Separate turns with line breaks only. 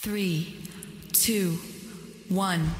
three, two, one.